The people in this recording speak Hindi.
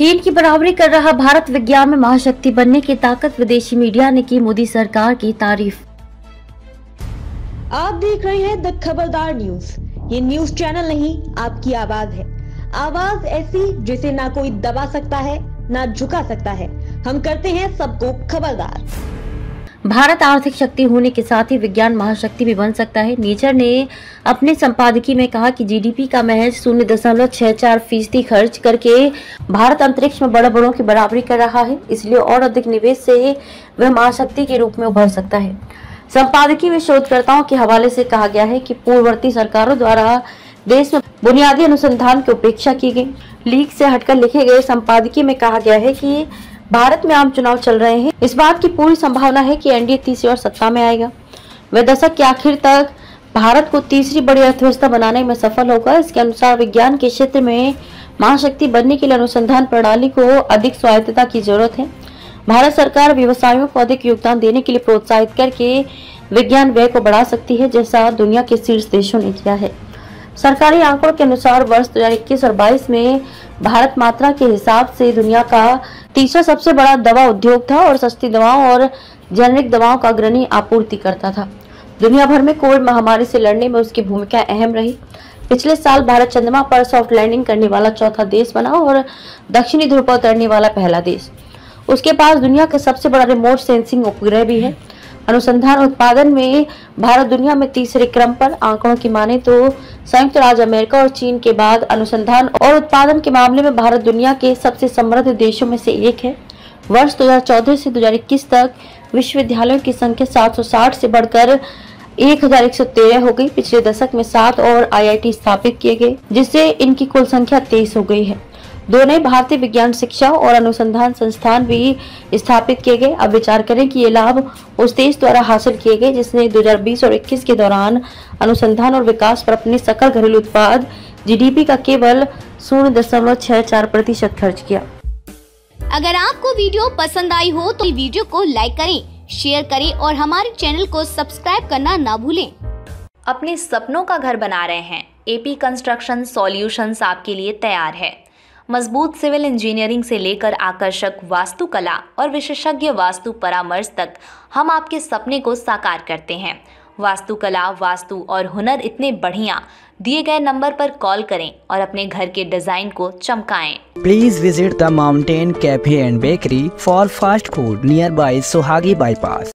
चीन की बराबरी कर रहा भारत विज्ञान में महाशक्ति बनने की ताकत, विदेशी मीडिया ने की मोदी सरकार की तारीफ़। आप देख रहे हैं द खबरदार न्यूज़। ये न्यूज़ चैनल नहीं, आपकी आवाज़ है। आवाज़ ऐसी जिसे ना कोई दबा सकता है, ना झुका सकता है। हम करते हैं सबको खबरदार। भारत आर्थिक शक्ति होने के साथ ही विज्ञान महाशक्ति भी बन सकता है। नेचर ने अपने संपादकीय में कहा कि जीडीपी का महज शून्य दशमलव छह चार फ़ीसदी खर्च करके भारत अंतरिक्ष में बड़े बड़ों की बराबरी कर रहा है। इसलिए और अधिक निवेश से वह महाशक्ति के रूप में उभर सकता है। संपादकीय में शोधकर्ताओं के हवाले से कहा गया है कि पूर्ववर्ती सरकारों द्वारा देश में बुनियादी अनुसंधान की उपेक्षा की गई। लीक से हटकर लिखे गए संपादकीय में कहा गया है कि भारत में आम चुनाव चल रहे हैं। इस बात की पूरी संभावना है कि एनडीए तीसरी और सत्ता में आएगा। वह दशक के आखिर तक भारत को तीसरी बड़ी अर्थव्यवस्था बनाने में सफल होगा इसके अनुसार विज्ञान के क्षेत्र में महाशक्ति बनने के लिए अनुसंधान प्रणाली को अधिक स्वायत्तता की ज़रूरत है। भारत सरकार व्यवसायों को अधिक योगदान देने के लिए प्रोत्साहित करके विज्ञान व्यय को बढ़ा सकती है, जैसा दुनिया के शीर्ष देशों ने किया है। सरकारी आंकड़ों के अनुसार वर्ष 2021 और 22 में भारत मात्रा के हिसाब से दुनिया का तीसरा सबसे बड़ा दवा उद्योग था और सस्ती दवाओं और जेनरिक दवाओं का अग्रणी आपूर्ति करता था। दुनिया भर में कोविड महामारी से लड़ने में उसकी भूमिका अहम रही। पिछले साल भारत चंद्रमा पर सॉफ्ट लैंडिंग करने वाला चौथा देश बना और दक्षिणी ध्रुव पर उतरने वाला पहला देश। उसके पास दुनिया का सबसे बड़ा रिमोट सेंसिंग उपग्रह भी है। अनुसंधान उत्पादन में भारत दुनिया में तीसरे क्रम पर आंकड़ों की माने तो संयुक्त राज्य अमेरिका और चीन के बाद अनुसंधान और उत्पादन के मामले में भारत दुनिया के सबसे समृद्ध देशों में से एक है। वर्ष 2014 से 2021 तक विश्वविद्यालयों की संख्या 760 से बढ़कर 1113 हो गई। पिछले दशक में सात और आईआईटी स्थापित किए गए, जिससे इनकी कुल संख्या तेईस हो गई है। दो नए भारतीय विज्ञान शिक्षा और अनुसंधान संस्थान भी स्थापित किए गए। अब विचार करें कि ये लाभ उस देश द्वारा हासिल किए गए जिसने 2020 और 21 के दौरान अनुसंधान और विकास पर अपने सकल घरेलू उत्पाद जीडीपी का केवल शून्य दशमलव छह चार प्रतिशत खर्च किया। अगर आपको वीडियो पसंद आई हो तो वीडियो को लाइक करें शेयर करें और हमारे चैनल को सब्सक्राइब करना ना भूलें। अपने सपनों का घर बना रहे हैं। एपी कंस्ट्रक्शन सॉल्यूशंस आपके लिए तैयार है। मज़बूत सिविल इंजीनियरिंग से लेकर आकर्षक वास्तुकला और विशेषज्ञ वास्तु परामर्श तक हम आपके सपने को साकार करते हैं। वास्तुकला, वास्तु और हुनर इतने बढ़िया। दिए गए नंबर पर कॉल करें और अपने घर के डिज़ाइन को चमकाएँ। Please visit the mountain cafe and bakery for fast food nearby Suhagi bypass